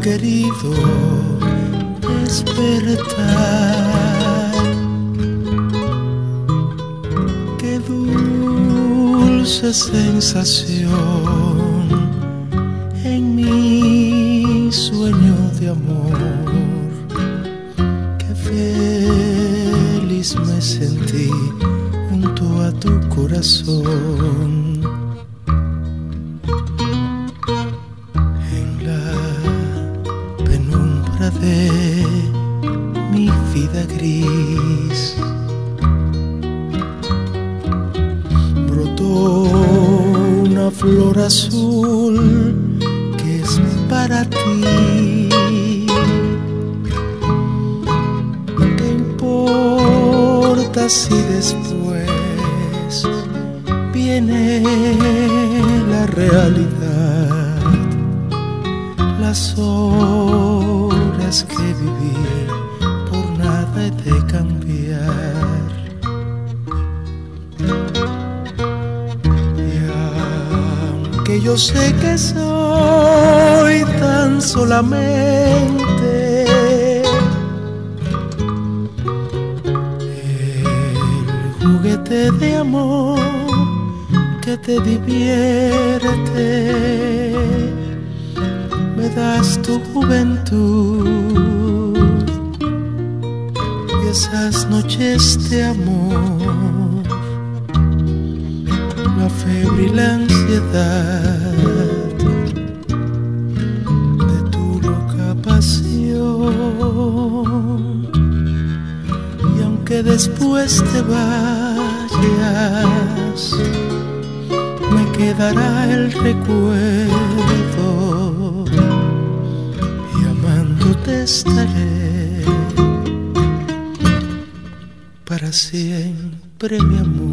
querido despertar. Qué dulce sensación en mi sueño de amor. Qué feliz me sentí junto a tu corazón. De mi vida gris. Brotó una flor azul que es para ti. ¿Qué importa si después viene la realidad? Las que viví por nada de cambiar. Y aunque yo sé que soy tan solamente el juguete de amor que te divierte, tu juventud y esas noches de amor, la febre y la ansiedad de tu loca pasión. Y aunque después te vayas, me quedará el recuerdo estaré para siempre, mi amor.